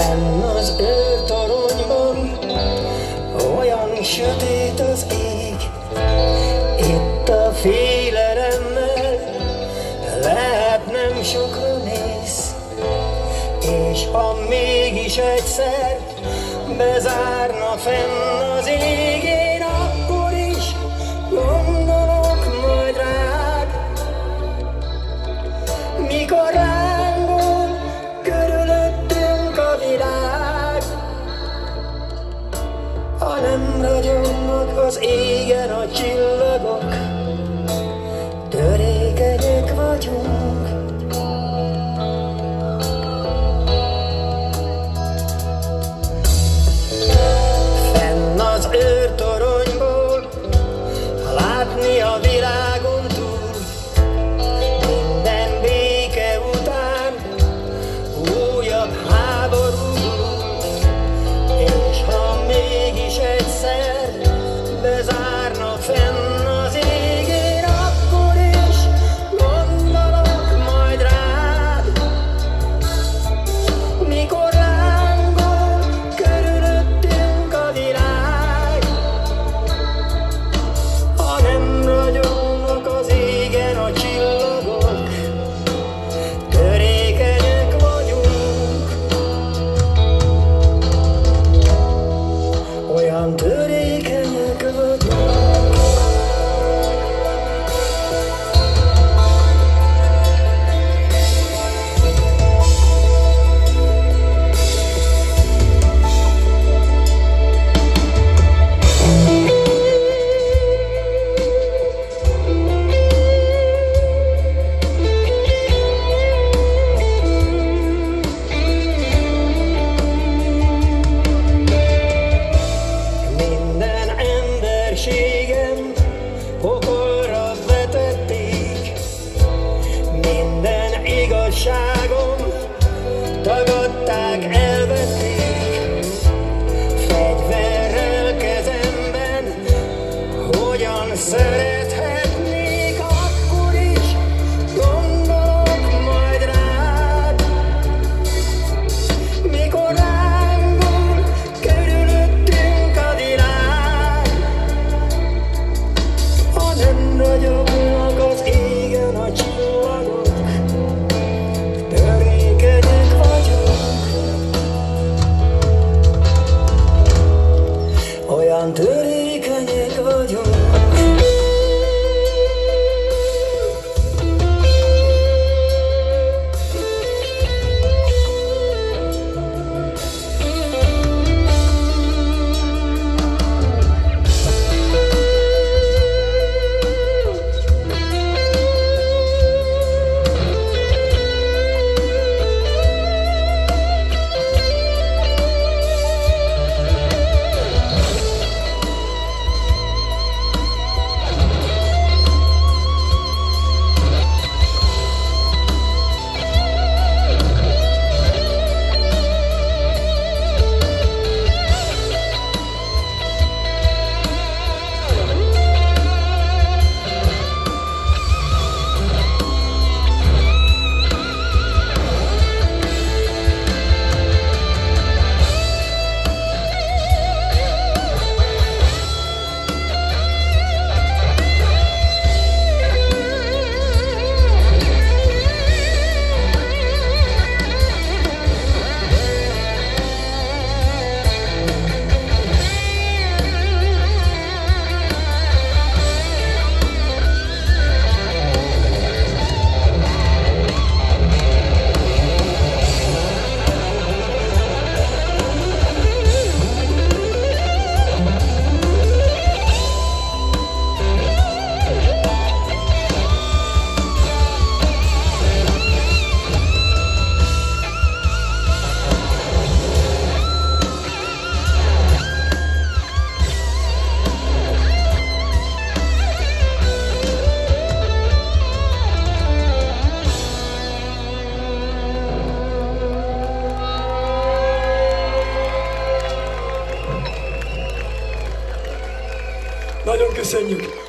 Fenn az őrtoronyban olyan sötét az ég, itt a félelemmel lehet nem sokra néz, és ha mégis egyszer bezárna fenn az égén, akkor is gondolok majd rád, mikor rángol az égen a csillagok, törékenyek vagyunk. Fenn az őrtoronyból, látni a világon túl, minden béke után újabb háború, és ha mégis egyszer прикосновение.